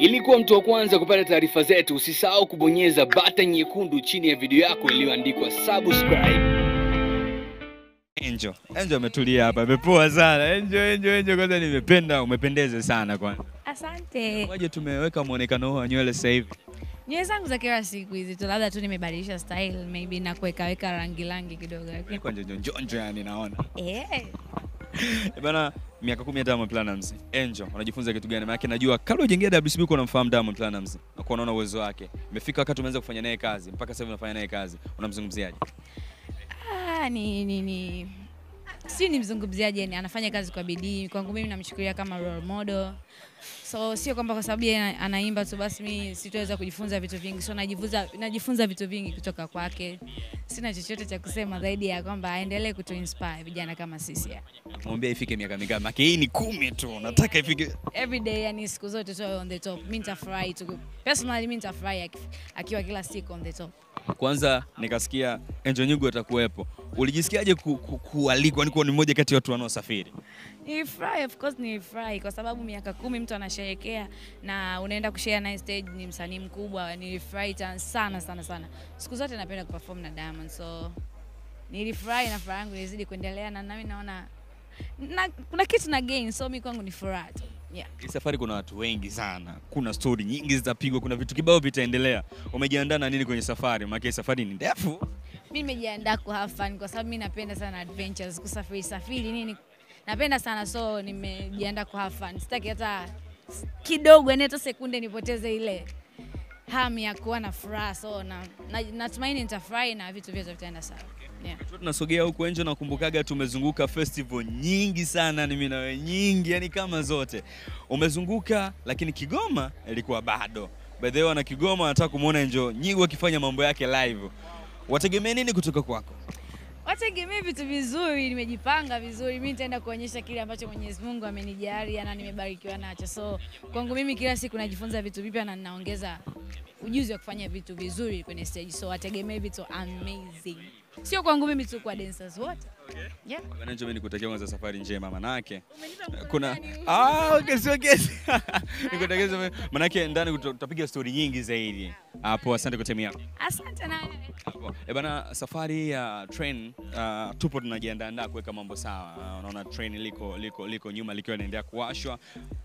Ili kuwa mtu wa kwanza kupata taarifa zetu, usisahau kubonyeza bata nyekundu chini ya video yako iliyoandikwa subscribe. Enjo, Enjo ametulia hapa, amepoa sana. Enjo, Enjo, Enjo, kwanza nimependa, umependeza sana kwanza. Asante. Waje tumeweka muonekano huu wa nywele sasa hivi. Nywele zangu za kila siku hizi tu, labda tu nimebadilisha style maybe na kuwekaweka rangi rangi kidogo, lakini Kwa njonjo njonjo yani naona. eh, Eh, Bana miaka 10 ya Diamond Platnumz. Angel, unajifunza kitu gani? Maana najua kabla hujaingia WCB uko unamfahamu Diamond Platnumz. Na kwa unaona uwezo wake. Imefika wakati umeanza kufanya naye kazi, mpaka sasa hivi unafanya naye kazi. Unamzungumziaje? ah, ni ni ni si ni mzungumziaje, yani anafanya kazi kwa bidii. Kwangu mimi namchukulia kama role model, so sio kwamba kwa sababu yeye anaimba tu basi mimi sitaweza kujifunza vitu vingi, so najifunza najifunza vitu vingi kutoka kwake. Sina chochote cha kusema zaidi ya kwamba aendelee kutu inspire vijana kama sisi. Mwambie ifike miaka mingapi? Maki hii ni kumi tu. Nataka ifike every day yani siku zote tu on the top mi nitafurahi tu personally mi nitafurahi akiwa kila siku on the top Kwanza nikasikia Angel Nyugu atakuwepo. Ulijisikiaje ku, ku, kualikwa? Ni ni mmoja kati ya watu wanaosafiri. nilifurahi of course nilifurahi kwa sababu miaka kumi mtu anasherekea na unaenda kushare naye stage ni msanii mkubwa nilifurahi fry sana sana sana siku zote napenda kuperform na Diamond so nilifurahi na furaha yangu ilizidi kuendelea na nami naona na, kuna kitu na gain so mi kwangu ni furaha tu yeah. Hii safari kuna watu wengi sana, kuna stori nyingi zitapigwa, kuna vitu kibao vitaendelea. Umejiandaa na nini kwenye safari? Maana safari ni ndefu. mi nimejiandaa ku have fun kwa sababu mi napenda sana adventures kusafiri safiri nini napenda sana so nimejiandaa ku have fun sitaki hata kidogo yani hata sekunde nipoteze ile hamu ya kuwa na furaha so na, na, natumaini nitafurahi na vitu vyote vitaenda sawa yeah. Tunasogea huku nje, nakumbukaga tumezunguka festival nyingi sana, ni minawe nyingi, yani kama zote umezunguka, lakini Kigoma ilikuwa bado. By the way, wana Kigoma wanataka kumwona Angel nyingi akifanya mambo yake live. Wategemee nini kutoka kwako? wategemee vitu vizuri nimejipanga vizuri Mimi nitaenda kuonyesha kile ambacho mwenyezi mungu amenijalia na nimebarikiwa nacho so kwangu mimi kila siku najifunza vitu vipya na ninaongeza ujuzi wa kufanya vitu vizuri kwenye stage so wategemee vitu amazing sio kwangu mimi tu kwa dancers wote Okay. yeah. Mimi nikutakia kwanza safari njema, manake kuna ah, okay, sio kesi nikutakia, manake ndani tutapiga story nyingi zaidi hapo. Asante kwa time yako. asante na Hapo. Eh bana, safari ya uh, train uh, tupo tunajiandaa kuweka mambo sawa. Uh, unaona train liko liko liko nyuma likiwa inaendelea kuwashwa.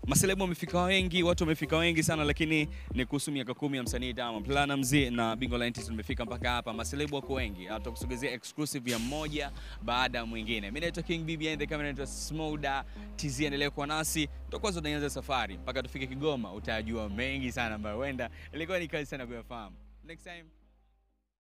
Maselebu wamefika wengi, watu wamefika wengi sana, lakini ni kuhusu miaka kumi ya msanii Diamond Platnumz na Bingo Line Tz tumefika mpaka hapa. Maselebu wako wengi, atakusogezea exclusive ya mmoja baada ya mwingine. Mimi naitwa King BB and the camera naitwa Smoda TZ, endelee kuwa nasi. Tutakuwa tunaanza safari mpaka tufike Kigoma, utajua mengi sana ambayo huenda ilikuwa ni kazi sana kuyafahamu. Next time